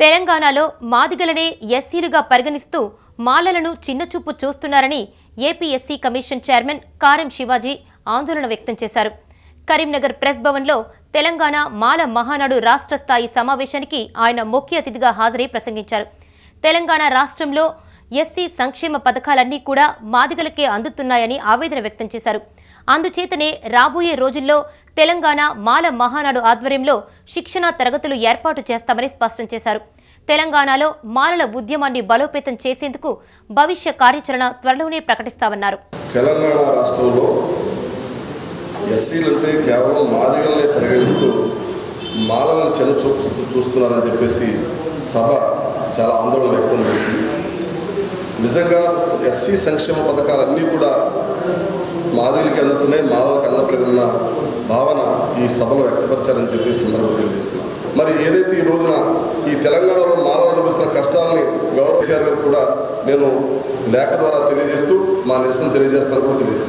తెలంగాణలో మాదిగలనే ఎస్సీలుగా పరిగణిస్తూ మాలలను చిన్నచూపు చూస్తున్నారని APSC commission chairman Karem Shivaji ఆందోళన వ్యక్తం చేశారు. కరీంనగర్ ప్రెస్ భవన్లో తెలంగాణ మాల మహానాడు రాష్ట్ర స్థాయి సమావేశానికి ఆయన ముఖ్య అతిథిగా హాజరై ప్రసంగించారు. తెలంగాణ రాష్ట్రంలో ఎస్సీ సంక్షేమ పథకాలన్నీ కూడా మాదిగలకే అందుతున్నాయని ఆవేదన వ్యక్తం చేశారు. అందుచేతనే రాబోయే రోజుల్లో తెలంగాణ మాల మహానాడు ఆధ్వర్యంలో శిక్షణా తరగతులు ఏర్పాటు చేస్తామని స్పష్టం చేశారు. తెలంగాణలో మాలల ఉద్యమాన్ని బలోపేతం చేసేందుకు భవిష్య కార్యాచరణ త్వరలోనే ప్రకటిస్తామన్నారు. తెలంగాణ రాష్ట్రంలో ఎస్సీలంటే కేవలం మాదిగల్ని పరిగణిస్తూ మాలను చెల చూపు చూస్తున్నారని చెప్పేసి సభ చాలా ఆందోళన వ్యక్తం చేసింది. నిజంగా ఎస్సీ సంక్షేమ పథకాలన్నీ కూడా మాదిరికి అందుతున్నాయి మాలలకు అందట్లేదన్న భావన ఈ సభలో వ్యక్తపరిచారని చెప్పి సందర్భం తెలియజేస్తున్నాం. మరి ఏదైతే ఈ రోజున ఈ తెలంగాణలో మాలలు అనుభవిస్తున్న కష్టాలని గౌరవ కేసీఆర్ గారు కూడా నేను లేఖ ద్వారా తెలియజేస్తూ మా నిరసన తెలియజేస్తాను కూడా తెలియజేస్తాను